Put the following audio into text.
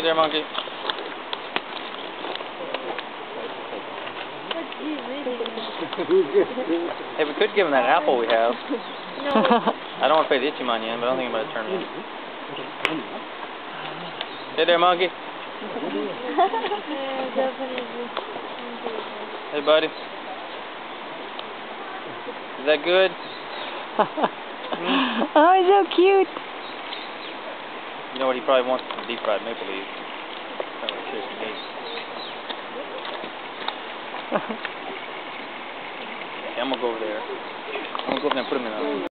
Hey there, monkey. Hey, we could give him that apple we have. No. I don't want to pay the itchy money in, but I don't think I'm going to turn him in. Hey there, monkey. Hey, buddy. Is that good? Hmm? oh, he's so cute. You know what? He probably wants some deep fried maple leaf. Kind of fish and meat. Okay, I'm gonna go over there. I'm gonna go over there and put him in a